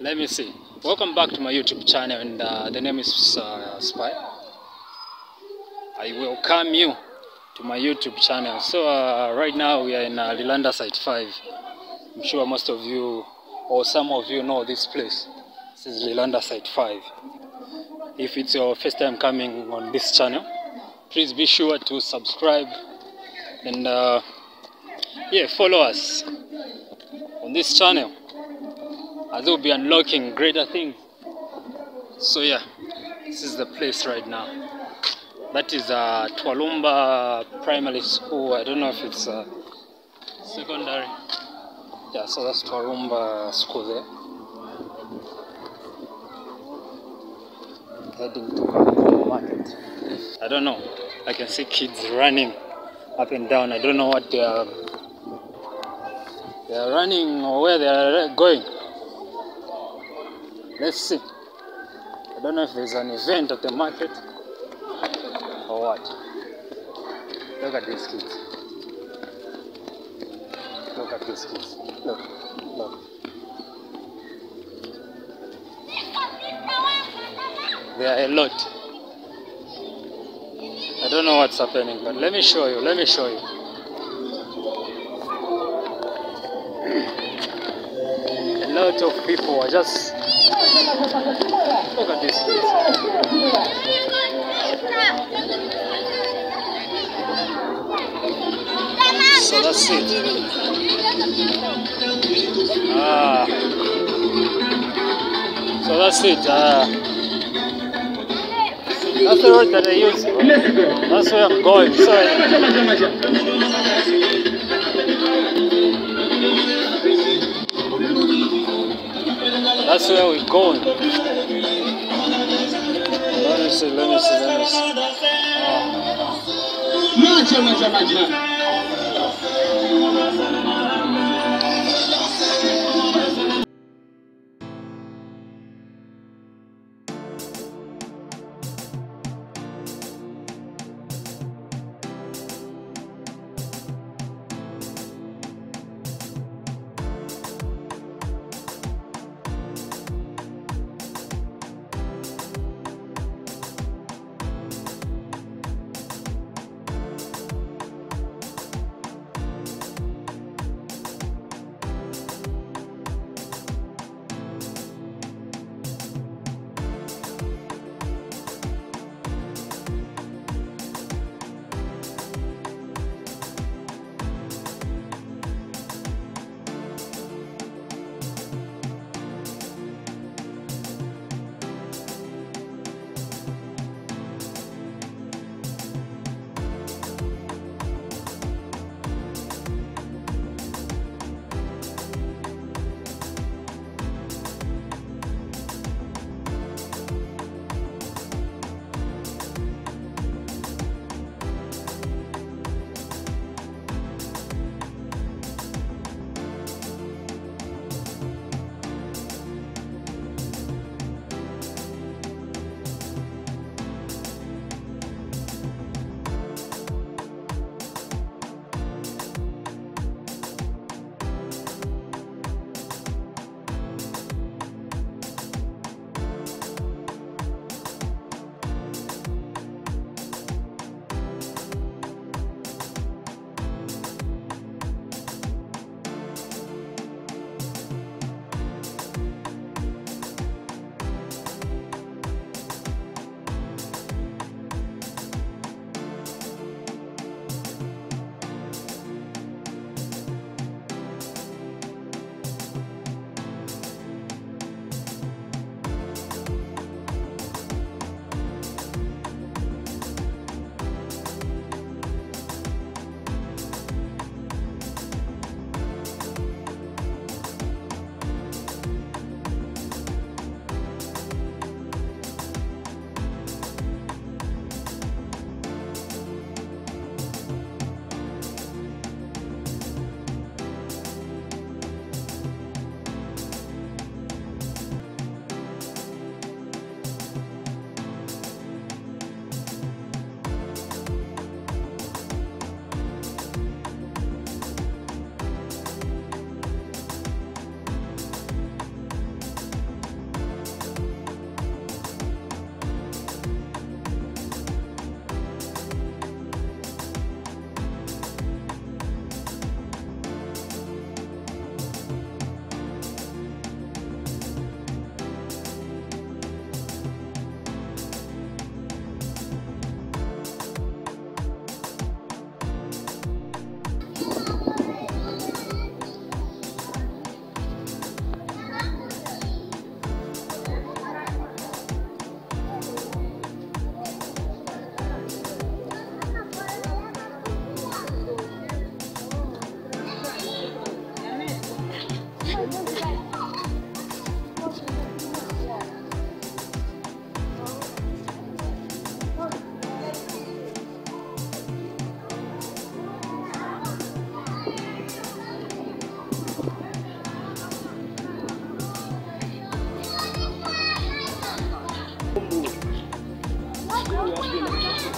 let me see. Welcome back to my youtube channel and uh, the name is uh, spy. I welcome you to my youtube channel. So uh, right now we are in uh, lilanda site 5 i'm sure most of you or some of you know this place. This is lilanda site 5 if it's your first time coming on this channel please be sure to subscribe and uh, yeah follow us on this channel as we'll be unlocking greater things. So yeah this is the place right now. That is uh, Twalumba Primary School. I don't know if it's uh, secondary. Yeah so that's Twalumba School there. Heading to Kamukungu Market. I don't know. I can see kids running up and down. I don't know what they are they are running or where they are going let's see I don't know if there's an event at the market or what. Look at these kids. Look at these kids. Look look. There are a lot. I don't know what's happening but let me show you let me show you. A lot of people are just so that's it. Ah so that's it. Uh, that's the road that I use. That's where I'm going. So that's where we're going. Let me see let me see let me see. Macha,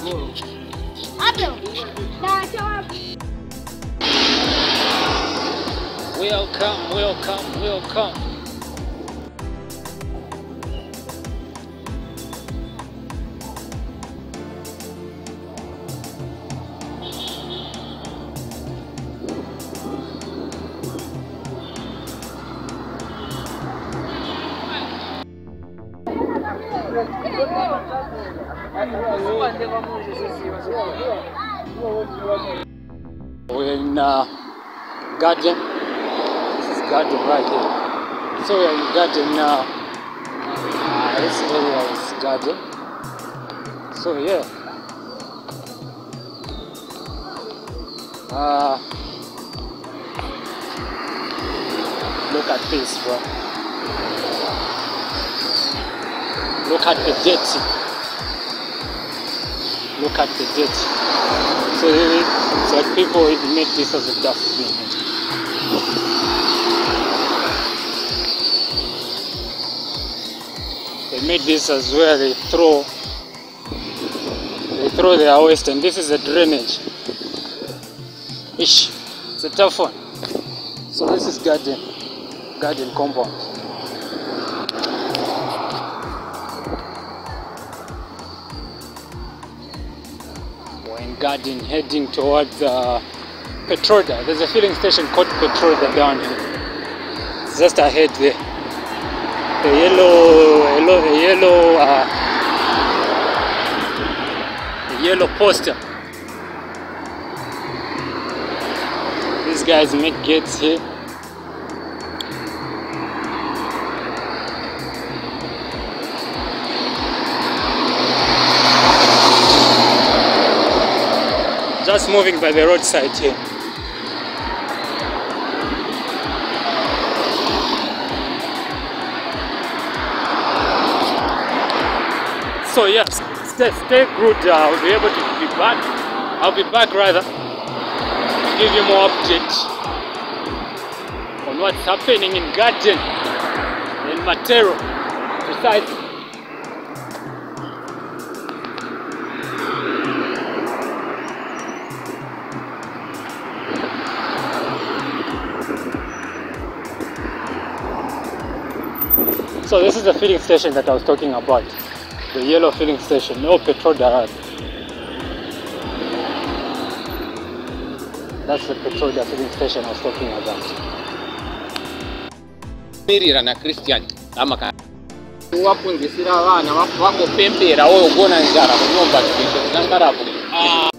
Blue. I do. Now I Welcome, welcome, welcome. We're in uh, garden. This is garden right here. So we're in garden now. Uh, this area is garden. So yeah. Uh, look at this, bro. Look at the dirty. Look at the dirty. So like people make this as a dustbin. They made this as where they throw they throw their waste and this is a drainage. Ish. It's a tough one. So this is garden garden compound. Garden heading towards uh, Petroda. There's a filling station called Petroda down here. It's just ahead there. Yellow, yellow, yellow, uh, yellow poster. These guys make gates here. Just moving by the roadside here. So yes, stay, stay good. Uh, I'll be able to be back. I'll be back rather to give you more updates on what's happening in Garden in Matero, precisely. So this is the filling station that I was talking about. The yellow filling station, no petrol garage. That's the petrol filling station I was talking about. na christian amaka wapunzisira vana vangopembera woyogona njara kunyumba zvinhu zvinangarapo Yeah, yeah,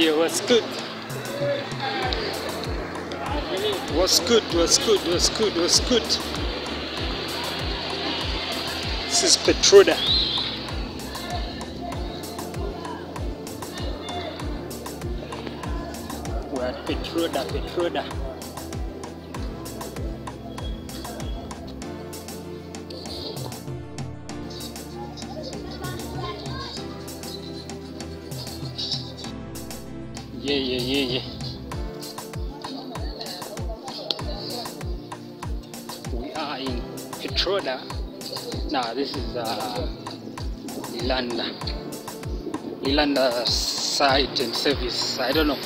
yeah, what's good? What's good, what's good, what's good, what's good? This is Petroda. We're at Petroda, Petroda. Yeah, yeah, yeah, yeah. We are in Petroda. Now this is uh, Lilanda. Lilanda site and service. I don't know.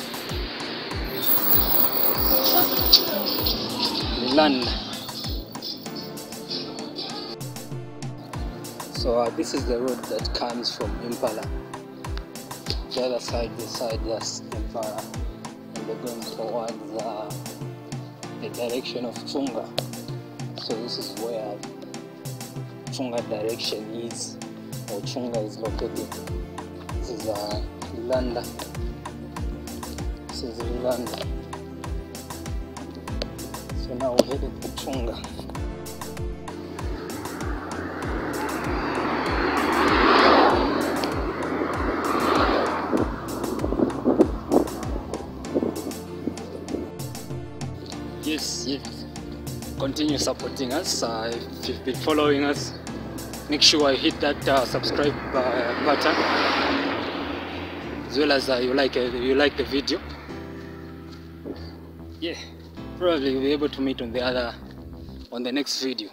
Lilanda. So uh, this is the road that comes from Impala. The other side, side, that's Impala, and we're going towards uh, the direction of Chunga. So this is where Chunga direction is, or Chunga is located. This is uh, Landa. This is Landa. So now we're headed to Chunga. Yes, yes. continue supporting us. Uh, if you've been following us, make sure you hit that uh, subscribe uh, button as well as uh, you like uh, you like the video. Yeah, probably we'll be able to meet on the other on the next video.